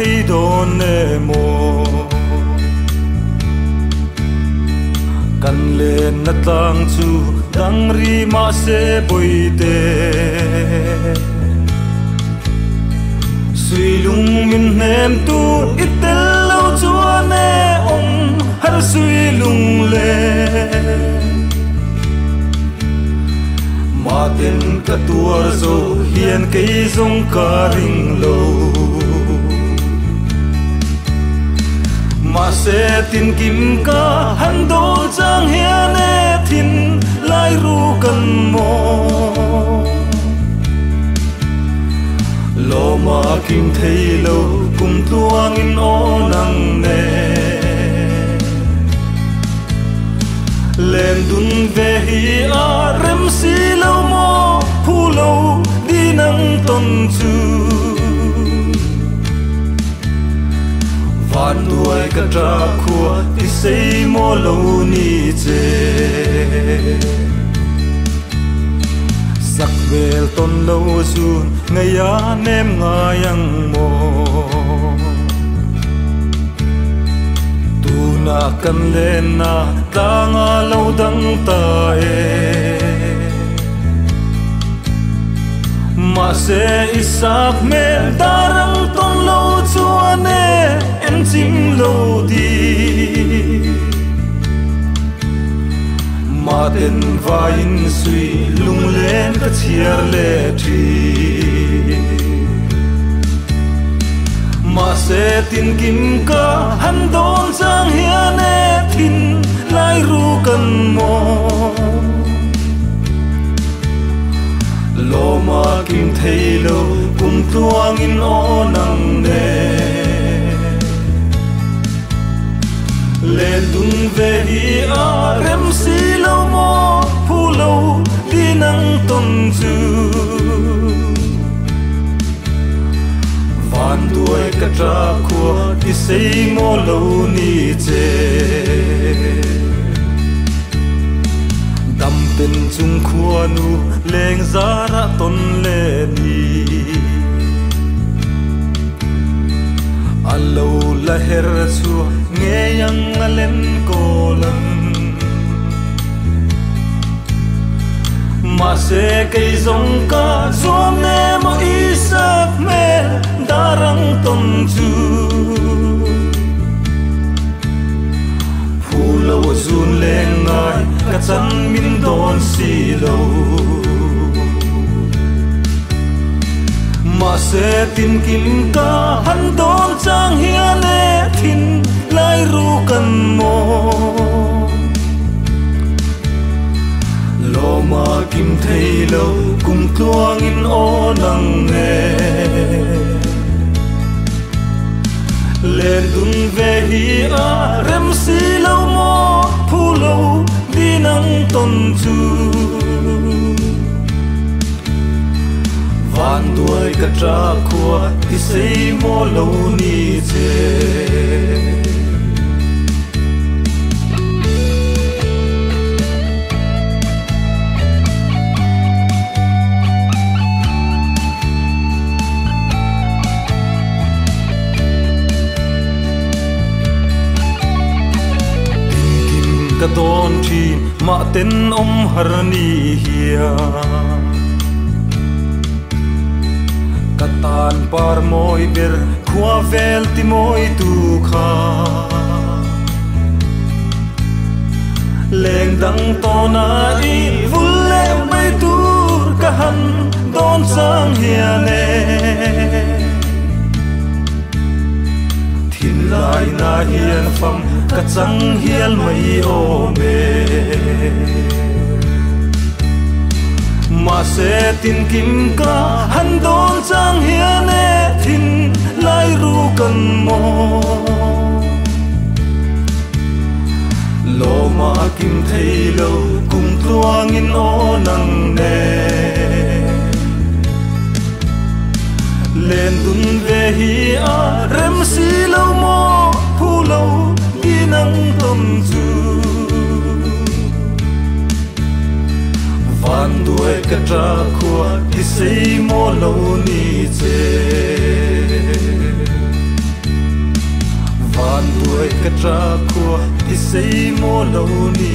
om thei don ne mo kan len na chu dang ri ma se boi te suy lung min nem tu itel lâu chúa ne om har suy lung le ma ten ka tuar zo hian cây zong ka ring lo mà sẽ tin kim ca, hắn đô trang hiền e thiên lai ru cần mò. Lo mà kim thấy lâu cùng tuang nghìn ô nặng nề. Lên đun về hi a rem đuôi tra khua thì xây mô lâu ni sắc về tôn lâu xuân ngày anh nem ngà yang mô tu na kan lên na ta ngà lâu dang ta e mà sẽ isak mel darang em lâu đi. Mà tên vain suy lung lên cả chiar lệ tri mà sẽ tin kim ca, hắn đón sang hiền nè e tin lai ru cần mò. Lo mà kim thei lo cùng tua nghìn o nặng nề. Dung về hi a rem si lo mo phu lo đi nắng tôn dư. Van tuổi cả tra khua đi xây mo lâu ni chê. La herra chu nghe yang a len ko lam mà sẽ cây giống ca xuống nghe mo isak me darang ton chu phu lo zun leng ngai ka chan min don si lo mà sẽ tin kim ca, hắn đón trang hi ô nặng nề lên đúng về hi a rem si lâu mô, phu lâu đi nắng tôn chu. Van đuôi cả tra khua thì xây mô lâu ni chê. Ka don thi ma ten om har ni hiya ka tan par moi ber khua vel ti moi tu kha. Leng dang to na i vul le mai tur ka han don sang hiền ne lai na hiền pham, ka chang hiền mai o me. Mà sẽ tin kim ca hắn đón chang hiền e tin lai ru cần mò lo mà kim thấy lâu cùng tuang in o nang nè lên tung về hi a rem si tra khua, đi xây mô lâu ni chê. Van tuổi cái tra khua, đi xây mô lâu ni